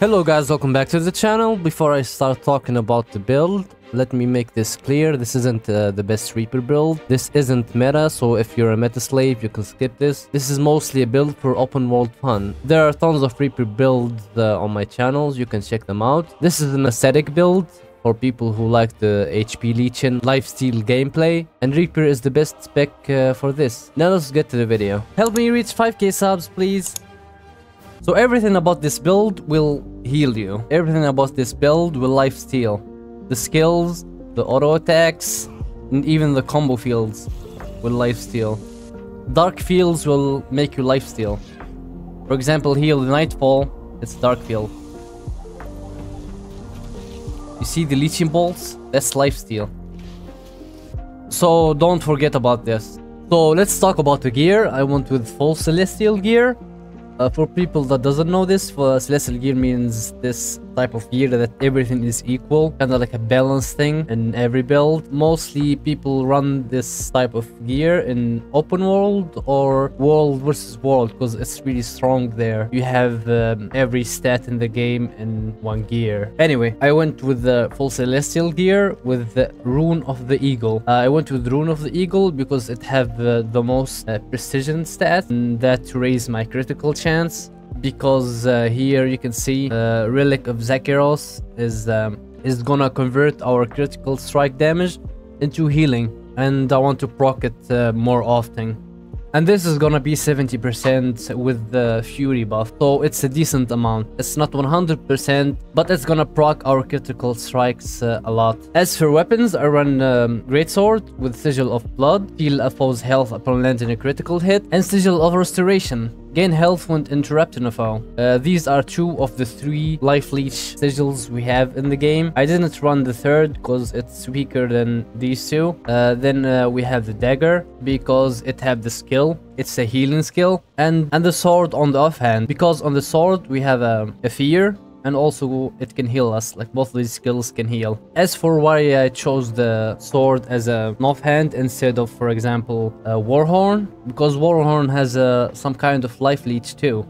Hello guys, welcome back to the channel. Before I start talking about the build, let me make this clear. This isn't uh, the best Reaper build. This isn't meta, so if you're a meta slave, you can skip this. This is mostly a build for open world fun. There are tons of Reaper builds uh, on my channels, you can check them out. This is an aesthetic build for people who like the HP Legion lifesteal gameplay, and Reaper is the best spec uh, for this. Now let's get to the video. Help me reach 5k subs, please. So everything about this build will heal you. Everything about this build will lifesteal. The skills, the auto attacks, and even the combo fields will lifesteal. Dark fields will make you lifesteal. For example, heal the Nightfall, it's dark field. You see the leeching bolts? That's lifesteal. So don't forget about this. So let's talk about the gear. I went with full celestial gear. Uh, for people that doesn't know this, for celestial gear means this type of gear that everything is equal, kind of like a balanced thing in every build. Mostly people run this type of gear in open world or world versus world because it's really strong there. You have um, every stat in the game in one gear. Anyway, I went with the full celestial gear with the rune of the eagle. Uh, I went with rune of the eagle because it have uh, the most uh, precision stat and that raise my critical chance because uh, here you can see uh, relic of Zakiros is um, is gonna convert our critical strike damage into healing and I want to proc it uh, more often and this is gonna be 70% with the Fury buff, so it's a decent amount. It's not 100%, but it's gonna proc our critical strikes uh, a lot. As for weapons, I run um, Greatsword with Sigil of Blood, heal a foe's health upon landing a critical hit, and Sigil of Restoration. Gain health when interrupting a foe. Uh, these are two of the three life leech sigils we have in the game. I didn't run the third because it's weaker than these two. Uh, then uh, we have the dagger because it have the skill. It's a healing skill. And and the sword on the offhand because on the sword we have a, a fear and also it can heal us. Like both these skills can heal. As for why i chose the sword as a offhand instead of for example a warhorn because warhorn has uh, some kind of life leech too.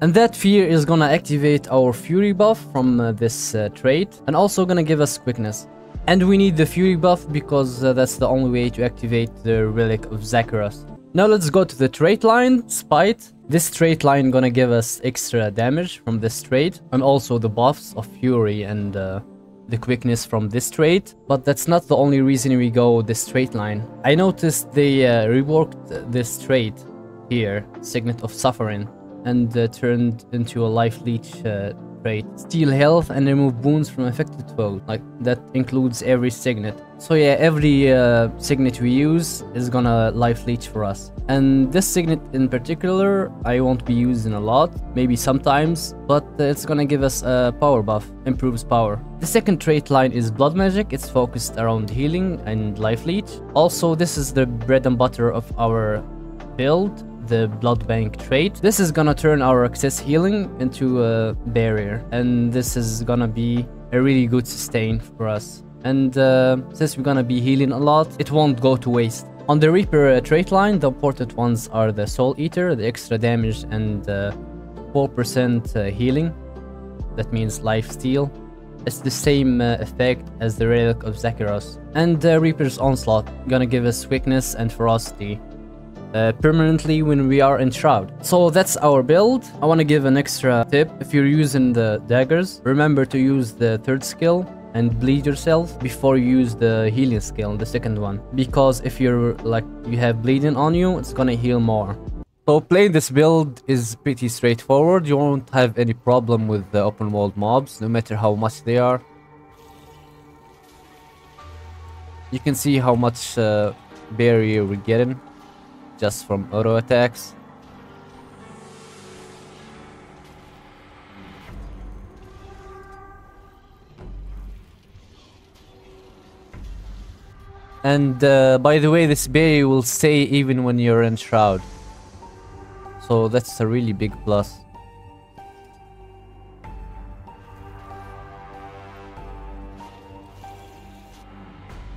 And that fear is gonna activate our fury buff from uh, this uh, trait and also gonna give us quickness. And we need the fury buff because uh, that's the only way to activate the relic of Zakiros. Now let's go to the trait line, Spite. This trait line gonna give us extra damage from this trait and also the buffs of Fury and uh, the quickness from this trait. But that's not the only reason we go this trait line. I noticed they uh, reworked this trait here, Signet of Suffering, and uh, turned into a life leech uh, trait. Steal health and remove wounds from affected foes. Like that includes every signet. So yeah, every uh, signet we use is gonna life leech for us. And this signet in particular, I won't be using a lot, maybe sometimes, but it's gonna give us a power buff, improves power. The second trait line is blood magic, it's focused around healing and life leech. Also, this is the bread and butter of our build the blood bank trait. This is gonna turn our excess healing into a barrier and this is gonna be a really good sustain for us. And uh, since we're gonna be healing a lot, it won't go to waste. On the Reaper uh, trait line, the important ones are the Soul Eater, the extra damage and 4% uh, healing. That means life steal. It's the same uh, effect as the Relic of Zakiros. And the Reaper's Onslaught, gonna give us weakness and ferocity uh, permanently when we are in Shroud. So that's our build. I want to give an extra tip. If you're using the daggers, remember to use the third skill and bleed yourself before you use the healing skill, the second one. Because if you're like, you have bleeding on you, it's gonna heal more. So playing this build is pretty straightforward. You won't have any problem with the open world mobs, no matter how much they are. You can see how much uh, barrier we're getting just from auto attacks. And uh, by the way, this barrier will stay even when you're in Shroud. So that's a really big plus.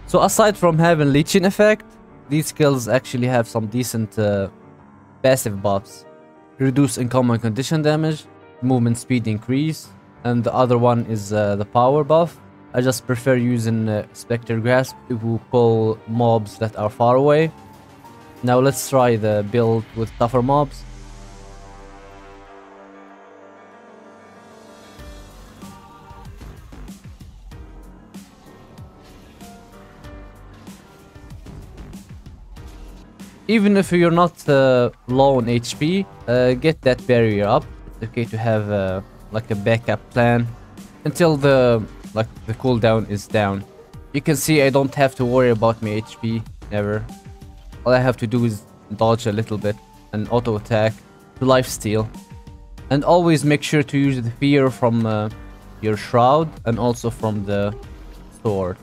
So aside from having leeching effect, these skills actually have some decent uh, passive buffs. Reduce incoming condition damage, movement speed increase, and the other one is uh, the power buff. I just prefer using uh, Spectral Grasp to pull mobs that are far away. Now let's try the build with tougher mobs. Even if you're not uh, low on HP, uh, get that barrier up. It's okay to have uh, like a backup plan until the like the cooldown is down. You can see I don't have to worry about my HP ever. All I have to do is dodge a little bit and auto attack to lifesteal. And always make sure to use the fear from uh, your shroud and also from the sword.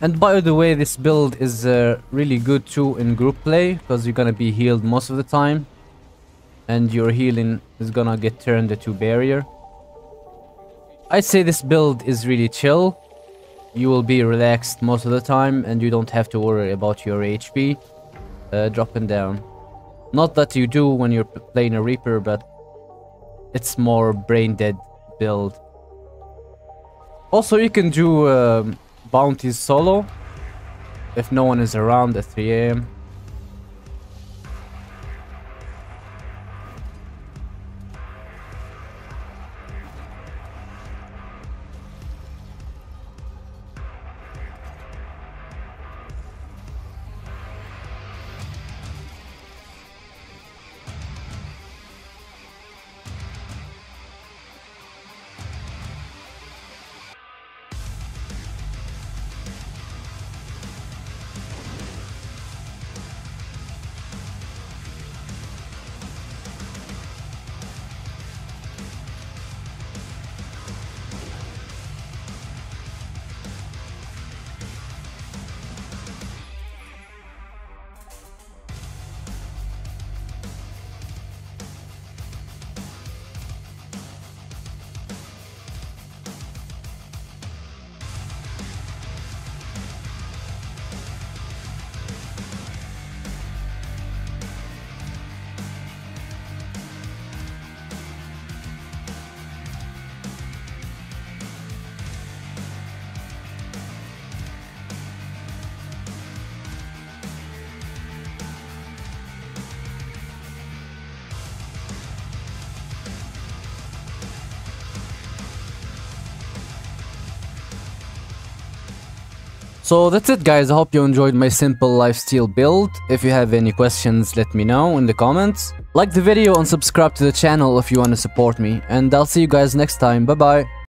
And by the way, this build is uh, really good too in group play because you're gonna be healed most of the time. And your healing is gonna get turned into barrier. I'd say this build is really chill. You will be relaxed most of the time and you don't have to worry about your HP uh, dropping down. Not that you do when you're playing a Reaper, but it's more brain dead build. Also, you can do um, bounties solo if no one is around at 3 a.m. So that's it guys, I hope you enjoyed my simple lifesteal build. If you have any questions, let me know in the comments. Like the video and subscribe to the channel if you want to support me. And I'll see you guys next time, bye bye.